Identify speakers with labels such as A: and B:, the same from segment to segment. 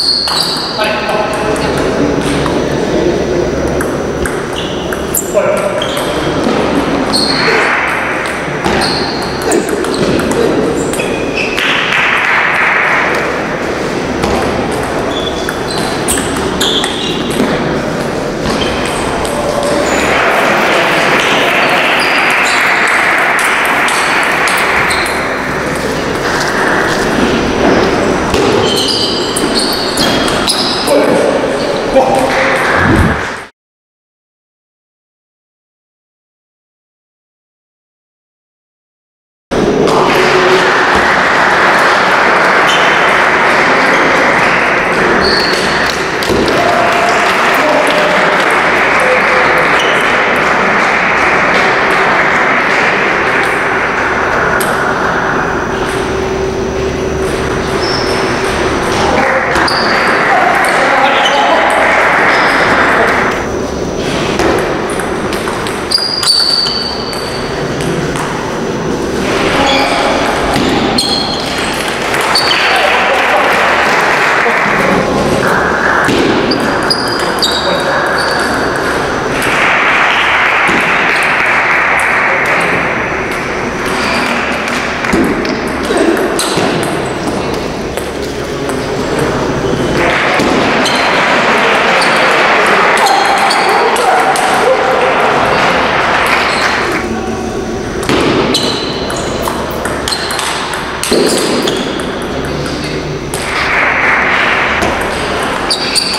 A: はい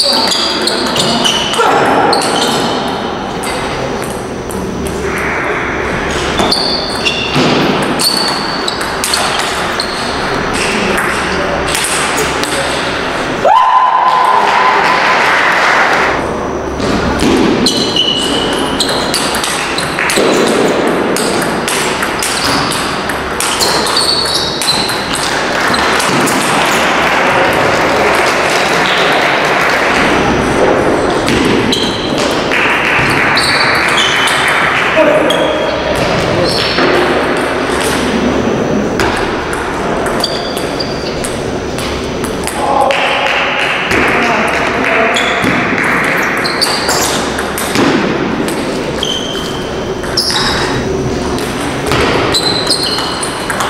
B: Deus.